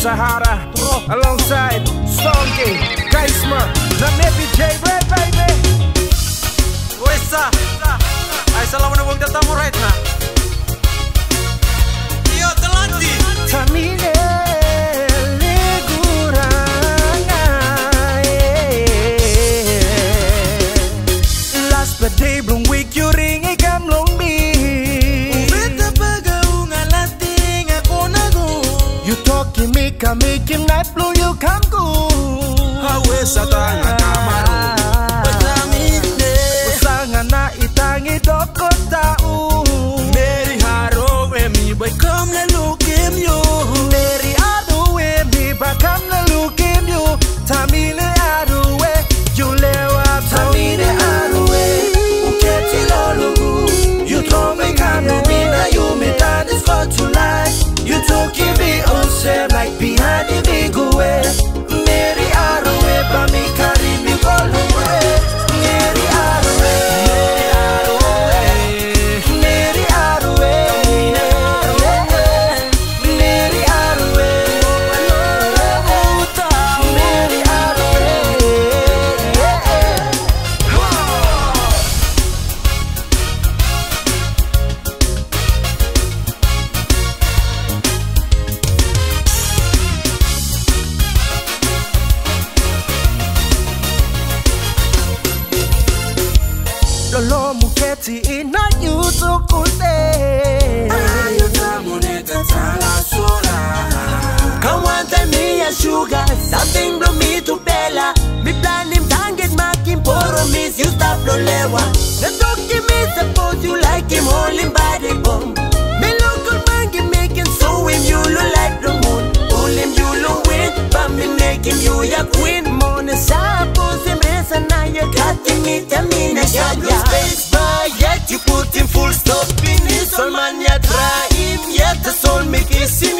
Sahara Alongside Stone King Kaisma the Mepi J Red Baby? Wessa, Ay salam na bugda tamo right na Yo telanti. Tamine Day, birthday week you ringin Can make him light blue, you can go. Hawe satanga kamaro. Pataminde. Usanga na itangi come lelu. lo muketi inayutukute ayutamunete talasura kawante miya sugar something blue soul man ya try him yet the soul make him